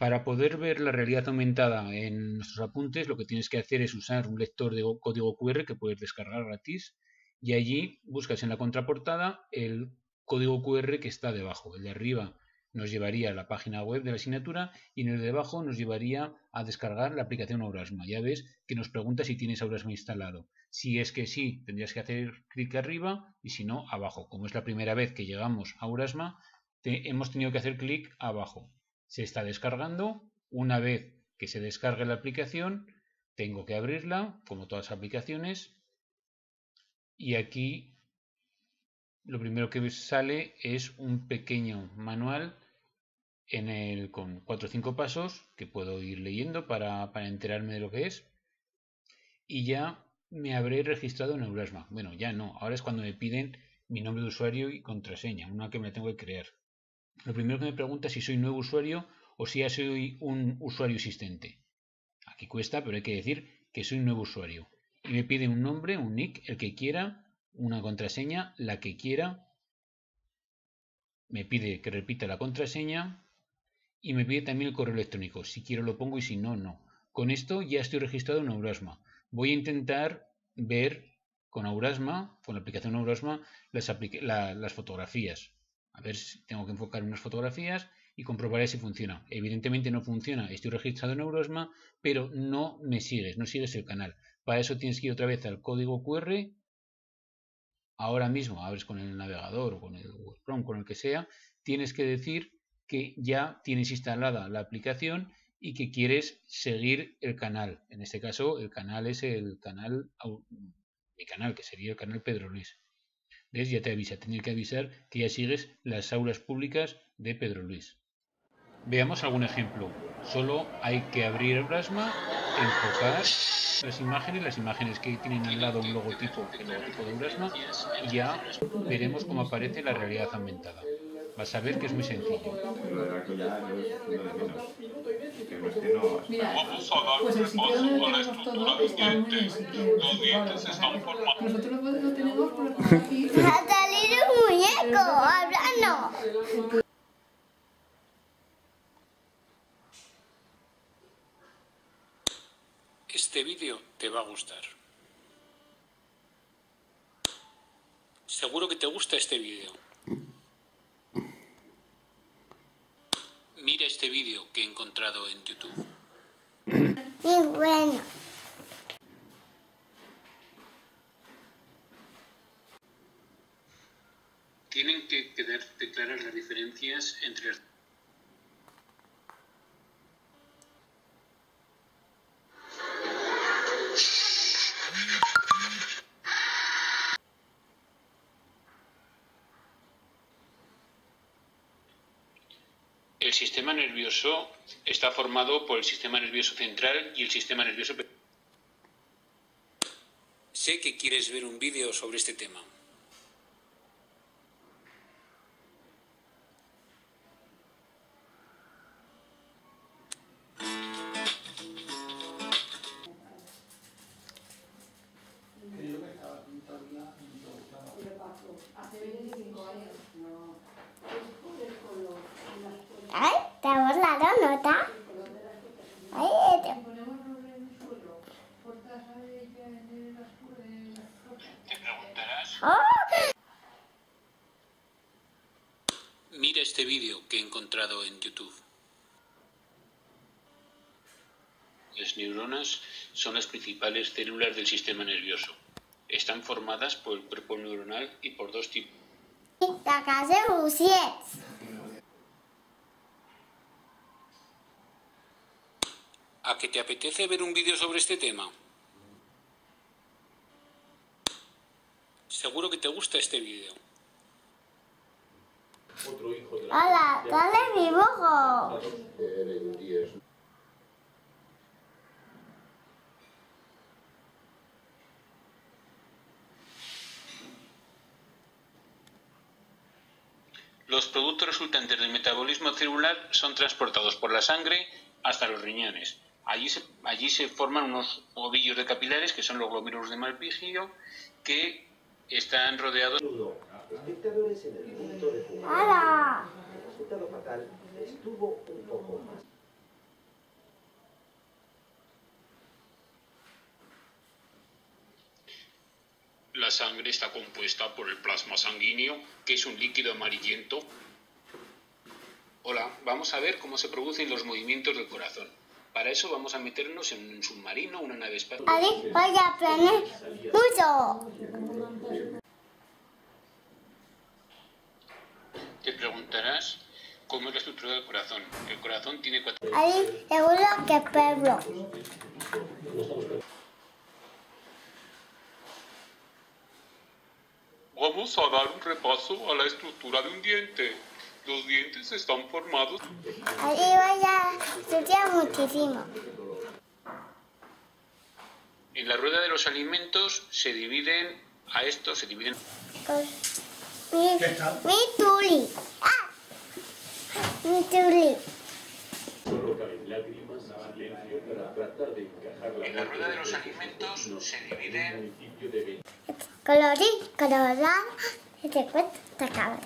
Para poder ver la realidad aumentada en nuestros apuntes, lo que tienes que hacer es usar un lector de código QR que puedes descargar gratis y allí buscas en la contraportada el código QR que está debajo. El de arriba nos llevaría a la página web de la asignatura y en el de abajo nos llevaría a descargar la aplicación Aurasma. Ya ves que nos pregunta si tienes Aurasma instalado. Si es que sí, tendrías que hacer clic arriba y si no, abajo. Como es la primera vez que llegamos a Aurasma, hemos tenido que hacer clic abajo. Se está descargando. Una vez que se descargue la aplicación, tengo que abrirla, como todas las aplicaciones. Y aquí lo primero que sale es un pequeño manual en el, con 4 o 5 pasos que puedo ir leyendo para, para, enterarme de lo que es. Y ya me habré registrado en Eurasma. Bueno, ya no. Ahora es cuando me piden mi nombre de usuario y contraseña, una que me tengo que crear. Lo primero que me pregunta es si soy nuevo usuario o si ya soy un usuario existente. Aquí cuesta, pero hay que decir que soy un nuevo usuario. Y me pide un nombre, un nick, el que quiera, una contraseña, la que quiera. Me pide que repita la contraseña y me pide también el correo electrónico. Si quiero lo pongo y si no, no. Con esto ya estoy registrado en Aurasma. Voy a intentar ver con Aurasma, con la aplicación Aurasma, las, las fotografías. A ver si tengo que enfocar unas fotografías y comprobaré si funciona. Evidentemente no funciona, estoy registrado en Aurasma, pero no me sigues, no sigues el canal. Para eso tienes que ir otra vez al código QR. Ahora mismo abres con el navegador o con el Google Chrome, con el que sea, tienes que decir que ya tienes instalada la aplicación y que quieres seguir el canal. En este caso, el canal es el canal, mi canal, que sería el canal Pedro Luis. ¿Ves? Ya te avisa, tener que avisar que ya sigues las aulas públicas de Pedro Luis. Veamos algún ejemplo. Solo hay que abrir Brasma, enfocar las imágenes, las imágenes que tienen al lado un logotipo, el logotipo de Brasma, y ya veremos cómo aparece la realidad aumentada. Vas a ver que es muy sencillo. Mira, pues el sitio donde lo tenemos todo está muy bien Nosotros lo tenemos por aquí. ¡Va a salir un muñeco hablando! Este vídeo te va a gustar. Seguro que te gusta este vídeo. Mira este vídeo que he encontrado en YouTube. Y bueno. Tienen que quedar claras las diferencias entre El sistema nervioso está formado por el sistema nervioso central y el sistema nervioso Sé que quieres ver un vídeo sobre este tema. Este vídeo que he encontrado en YouTube. Las neuronas son las principales células del sistema nervioso. Están formadas por el cuerpo neuronal y por dos tipos. ¿A que te apetece ver un vídeo sobre este tema? Seguro que te gusta este vídeo. Hola, dale dibujo. Los productos resultantes del metabolismo celular son transportados por la sangre hasta los riñones. Allí se, allí se forman unos ovillos de capilares, que son los glómerulos de Malpigio, que están rodeados espectadores en el punto de jugar. El resultado fatal estuvo un poco más. La sangre está compuesta por el plasma sanguíneo, que es un líquido amarillento. Hola, vamos a ver cómo se producen los movimientos del corazón. Para eso vamos a meternos en un submarino, una nave espacial. Vale, voy a aprender mucho. Preguntarás cómo es la estructura del corazón. El corazón tiene cuatro... Ahí seguro que Pedro. Vamos a dar un repaso a la estructura de un diente. Los dientes están formados... Ahí voy a estudiar muchísimo. En la rueda de los alimentos se dividen, a estos se dividen... Pues, mi, mi tuli. Ah, mi tuli. En la rueda de los alimentos se dividen... Colorín, colorado, y te cuento, te acabo.